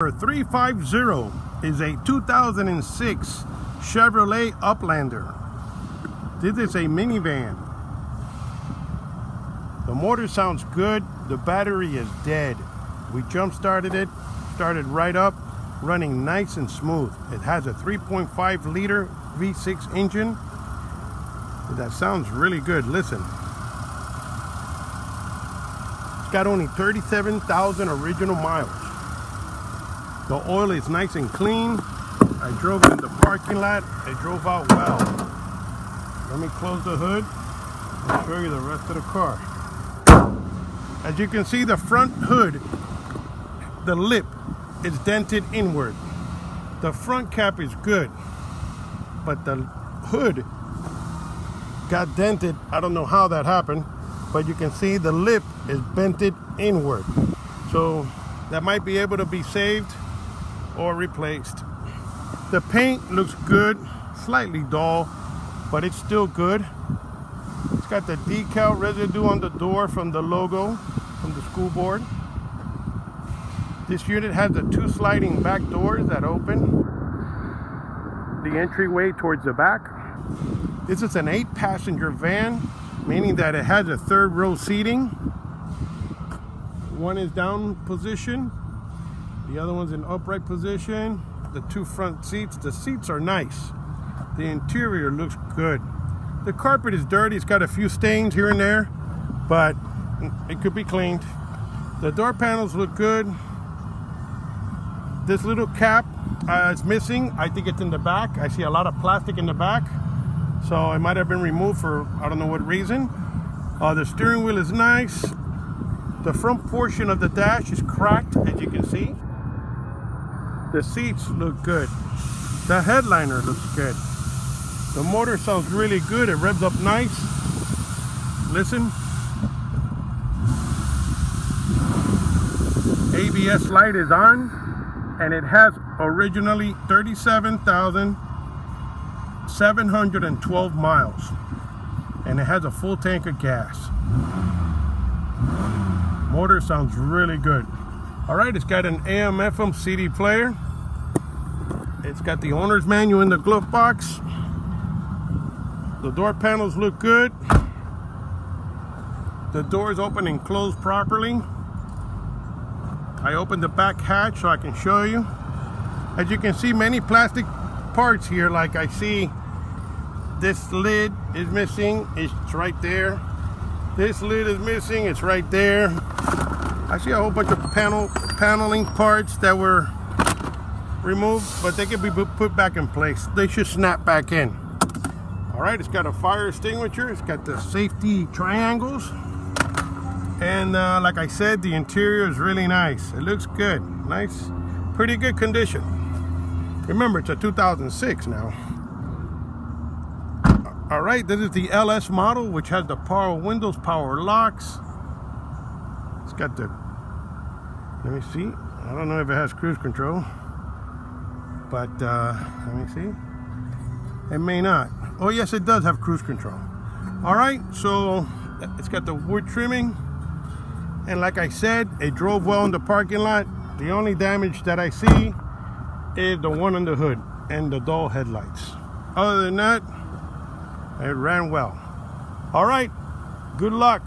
350 is a 2006 Chevrolet Uplander. This is a minivan. The motor sounds good. The battery is dead. We jump started it, started right up, running nice and smooth. It has a 3.5 liter V6 engine. That sounds really good. Listen. It's got only 37,000 original miles. The oil is nice and clean. I drove in the parking lot. It drove out well. Let me close the hood and show you the rest of the car. As you can see, the front hood, the lip is dented inward. The front cap is good, but the hood got dented. I don't know how that happened, but you can see the lip is bented inward. So that might be able to be saved or replaced. The paint looks good, slightly dull, but it's still good. It's got the decal residue on the door from the logo from the school board. This unit has the two sliding back doors that open the entryway towards the back. This is an eight passenger van, meaning that it has a third row seating. One is down position, the other one's in upright position. The two front seats, the seats are nice. The interior looks good. The carpet is dirty, it's got a few stains here and there, but it could be cleaned. The door panels look good. This little cap uh, is missing. I think it's in the back. I see a lot of plastic in the back. So it might have been removed for I don't know what reason. Uh, the steering wheel is nice. The front portion of the dash is cracked, as you can see. The seats look good. The headliner looks good. The motor sounds really good. It revs up nice. Listen. ABS light is on and it has originally 37,712 miles and it has a full tank of gas. Motor sounds really good. All right, it's got an AM FM CD player. It's got the owner's manual in the glove box. The door panels look good. The doors open and close properly. I opened the back hatch so I can show you. As you can see, many plastic parts here, like I see this lid is missing, it's right there. This lid is missing, it's right there. I see a whole bunch of panel paneling parts that were removed, but they can be put back in place. They should snap back in. All right, it's got a fire extinguisher. It's got the safety triangles. And uh, like I said, the interior is really nice. It looks good. Nice, pretty good condition. Remember, it's a 2006 now. All right, this is the LS model, which has the power windows, power locks, it's got the, let me see. I don't know if it has cruise control, but uh, let me see. It may not. Oh yes, it does have cruise control. All right, so it's got the wood trimming. And like I said, it drove well in the parking lot. The only damage that I see is the one on the hood and the dull headlights. Other than that, it ran well. All right, good luck.